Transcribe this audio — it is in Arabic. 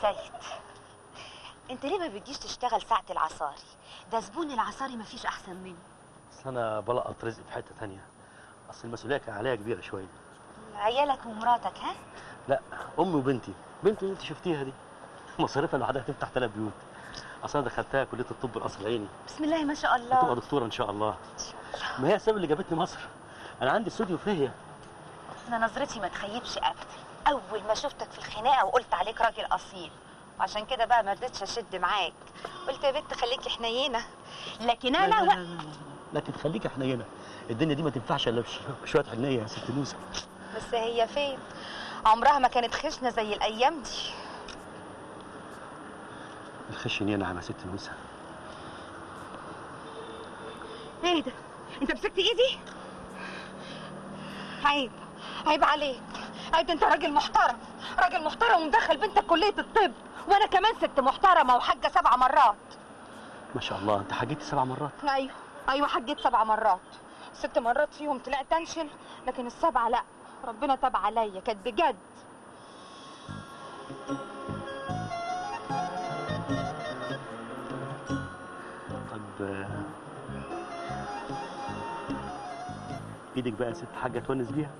سيد انت ليه ما بتجيش تشتغل ساعة العصاري؟ ده زبون العصاري مفيش أحسن منه. اصل أنا بلقط رزق في حتة تانية. أصل المسؤولية كان عليا كبيرة شوية. عيالك ومراتك ها؟ لا أمي وبنتي. بنتي اللي أنت شفتيها دي. مصاريفها لوحدها تفتح ثلاث بيوت. أصل أنا دخلتها كلية الطب القصر العيني. بسم الله ما شاء هتبقى الله دكتورة إن شاء الله. ما هي السبب اللي جابتني مصر؟ أنا عندي استوديو في هي أنا نظرتي ما تخيبش ابدا. أول ما شفتك في الخناقة وقلت عليك راجل أصيل. وعشان كده بقى ما رضيتش أشد معاك. قلت يا بنت خليكي حنينه لكن لا أنا لا و... لا لا لا. لكن خليكي حنينه الدنيا دي ما تنفعش إلا بش- بشوية حنية يا ست نوسة. بس هي فين؟ عمرها ما كانت خشنة زي الأيام دي. الخشن ينعم يا ست نوسة. إيه ده؟ أنت مسكت إيدي؟ عيب عيب عليك. عيب انت راجل محترم. راجل محترم ومدخل بنتك كلية الطب. وأنا كمان ست محترمة وحاجة سبع مرات. ما شاء الله أنت حجيتي سبع مرات. أيوه أيوه حجيت سبع مرات. ست مرات فيهم طلعت انشل لكن السبعة لأ. ربنا تاب عليا كانت بجد. طب إيدك بقى يا ست حاجة تونس بيها؟